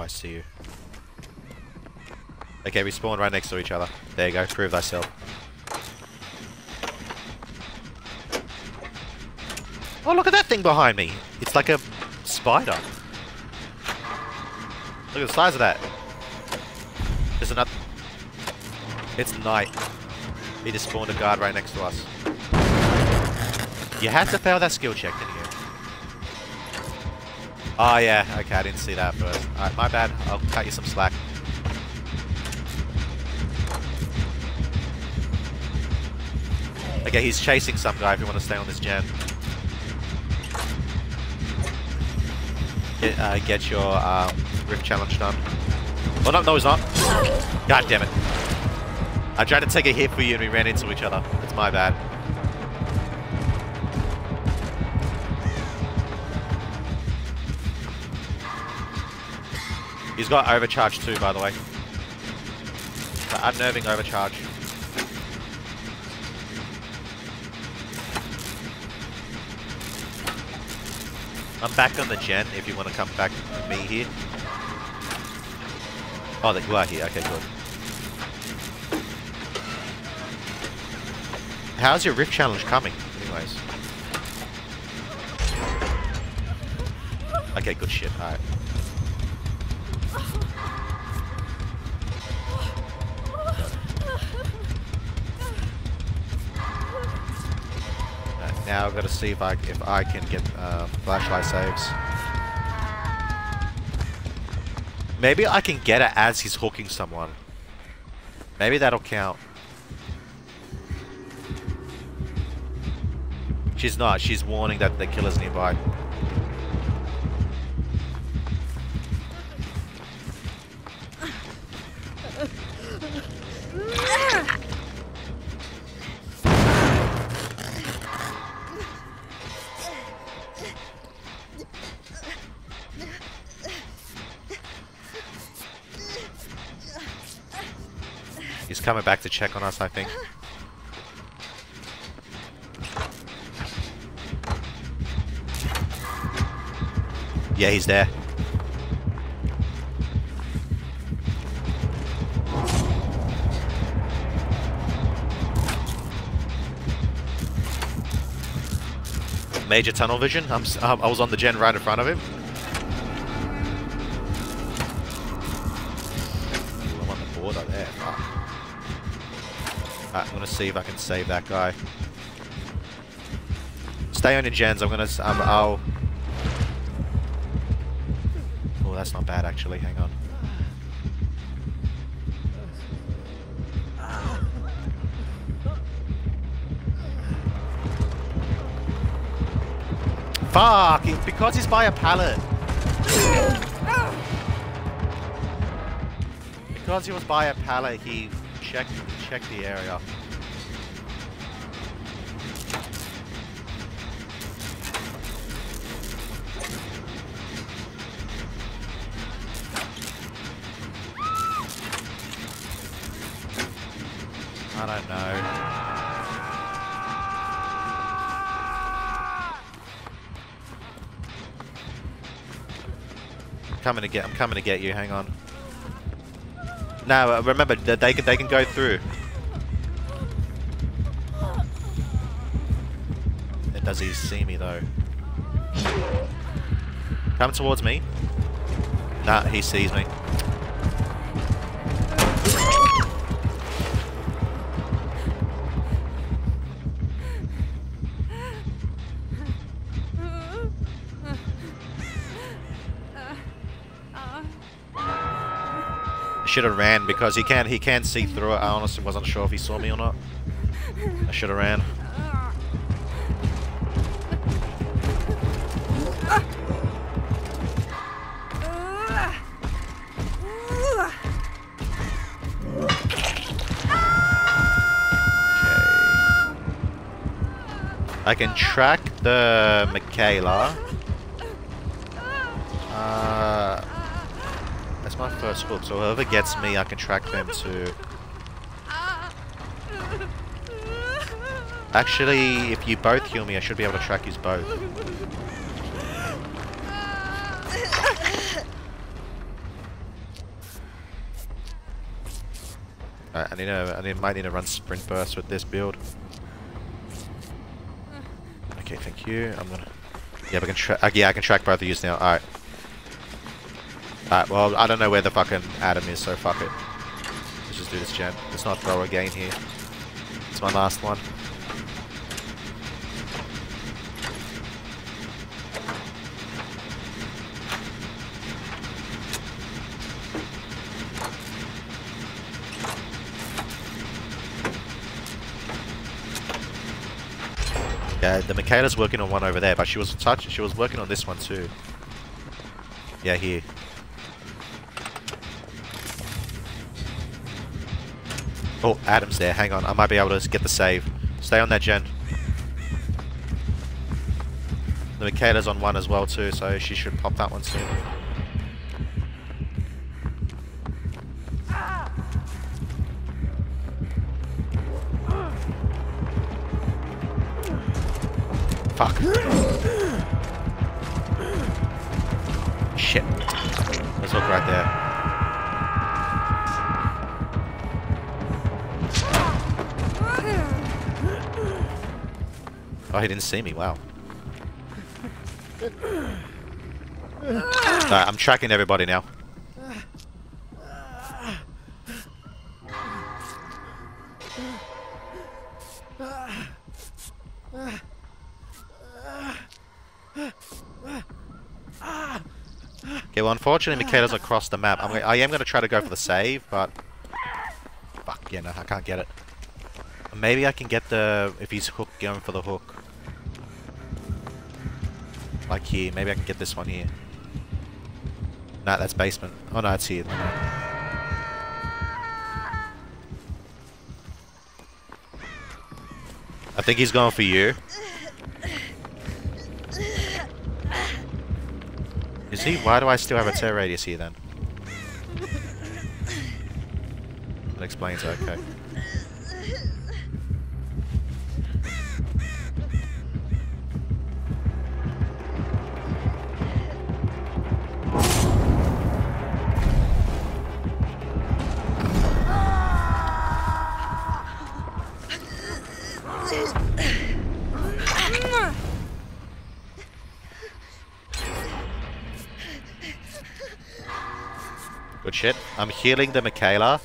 I see you. Okay, we spawned right next to each other. There you go, prove thyself. Oh, look at that thing behind me! It's like a spider. Look at the size of that. There's another... It's night. He just spawned a guard right next to us. You had to fail that skill check, didn't you? Oh yeah, okay, I didn't see that. Alright, my bad. I'll cut you some slack. Okay, he's chasing some guy if you want to stay on this gen. Get, uh, get your um, Rift Challenge done. Oh no, no he's not. God damn it. I tried to take a hit for you and we ran into each other. It's my bad. He's got overcharge too, by the way. The unnerving overcharge. I'm back on the gen if you want to come back with me here. Oh, you are here. Okay, good. How's your Rift Challenge coming, anyways? Okay, good shit. Alright. Now I've got to see if I if I can get uh, flashlight saves. Maybe I can get it as he's hooking someone. Maybe that'll count. She's not. She's warning that the killer's nearby. He's coming back to check on us, I think. Yeah, he's there. Major tunnel vision. I'm, I was on the gen right in front of him. Alright, I'm gonna see if I can save that guy. Stay on your gens. I'm gonna. Um, I'll. Oh, that's not bad actually. Hang on. Fuck! It's because he's by a pallet. Because he was by a pallet, he checked checked the area. I don't know. I'm coming to get. I'm coming to get you. Hang on. No, uh, remember that they can they can go through. Does he see me though? Come towards me. Nah, he sees me. Should have ran because he can't. he can't see through it. I honestly wasn't sure if he saw me or not. I should have ran. I can track the Mikaela. my first hook. so whoever gets me, I can track them to... Actually, if you both heal me, I should be able to track you both. Alright, I need to, need, might need to run sprint burst with this build. Okay, thank you. I'm gonna. Yeah, can track. Uh, yeah, I can track both of you now. All right. Alright, well, I don't know where the fucking Adam is, so fuck it. Let's just do this gen. Let's not throw a again here. It's my last one. Yeah, the Mikaela's working on one over there, but she was touch she was working on this one too. Yeah, here. Oh, Adam's there. Hang on. I might be able to get the save. Stay on that gen. The Mikaela's on one as well too, so she should pop that one soon. Fuck. Shit. Let's look right there. Oh, he didn't see me. Wow. Alright, I'm tracking everybody now. Okay, well, unfortunately, Mikaela's across the map. I'm, I am going to try to go for the save, but... Fuck, yeah, no, I can't get it. Maybe I can get the... If he's hook, going for the hook. Like here. Maybe I can get this one here. Nah, that's basement. Oh, no, it's here. I think he's going for you. Is he? Why do I still have a terror radius here then? That explains it, okay. Shit. I'm healing the Mikaela.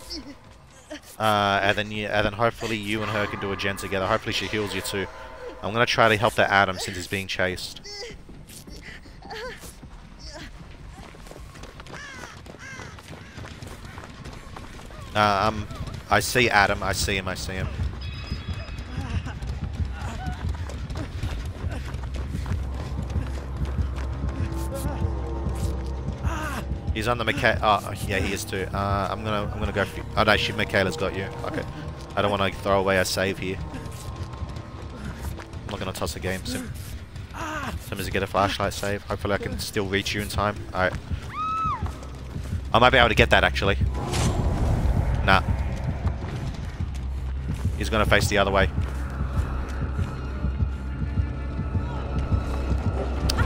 Uh, and then you, and then hopefully you and her can do a gen together. Hopefully she heals you too. I'm gonna try to help the Adam since he's being chased. Uh, um, I see Adam. I see him. I see him. He's on the Mikaela. Oh, yeah, he is too. Uh, I'm gonna, I'm gonna go. For, oh no, shit, Mikaela's got you. Okay, I don't want to throw away a save here. I'm not gonna toss a game. Sim. Sim as to get a flashlight save. Hopefully, I can still reach you in time. All right. I might be able to get that actually. Nah. He's gonna face the other way.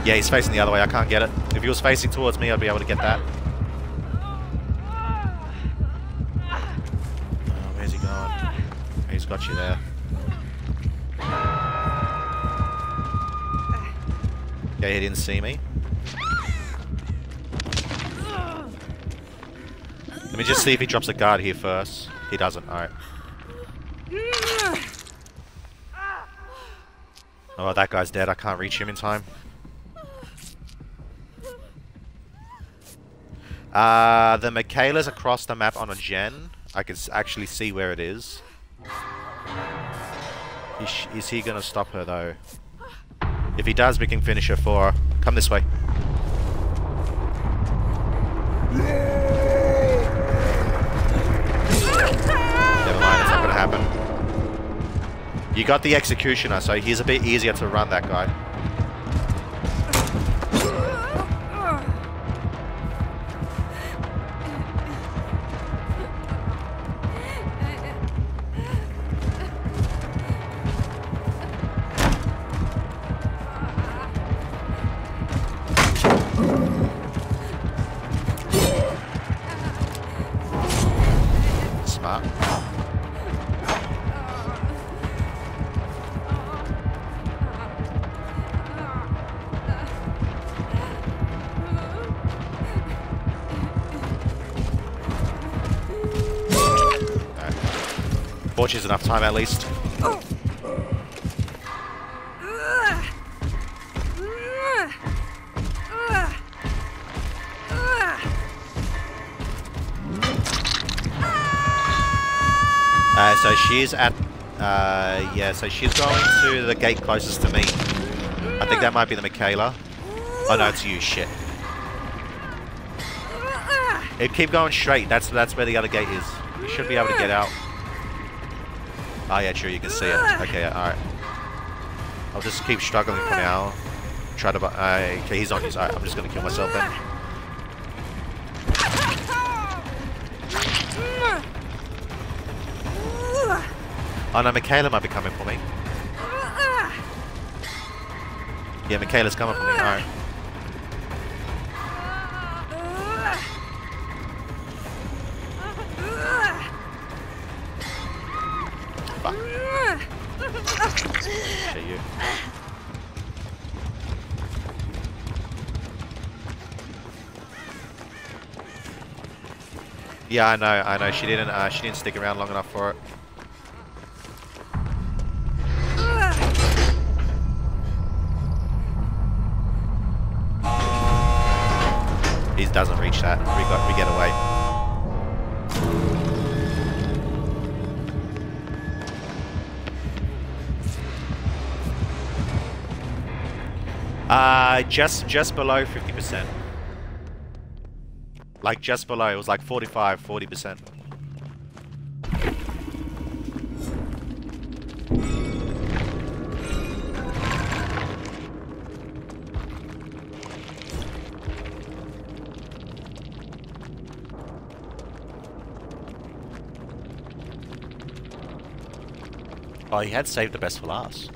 Yeah, he's facing the other way. I can't get it. If he was facing towards me, I'd be able to get that. Oh, where's he going? He's got you there. Yeah, he didn't see me. Let me just see if he drops a guard here first. He doesn't. Alright. Oh, that guy's dead. I can't reach him in time. Uh, the Mikaela's across the map on a gen. I can actually see where it is. Is, is he going to stop her, though? If he does, we can finish her for her. Come this way. Never mind, it's not going to happen. You got the Executioner, so he's a bit easier to run, that guy. Fortune's enough time at least. Uh, so she's at, uh, yeah, so she's going to the gate closest to me. I think that might be the Mikaela. Oh no, it's you, shit. It keep going straight, that's that's where the other gate is. You should be able to get out. Oh yeah, true, you can see it. Okay, alright. I'll just keep struggling for now. Try to, uh, okay, he's on his, alright, I'm just gonna kill myself then. Oh no, Mikaela might be coming for me. Yeah, Mikaela's coming for me, alright. Fuck. Shit, you. Yeah, I know, I know. She didn't. Uh, she didn't stick around long enough for it. He doesn't reach that. We got. We get away. Uh, just just below 50%. Like just below, it was like 45, 40%. Oh, he had saved the best for last.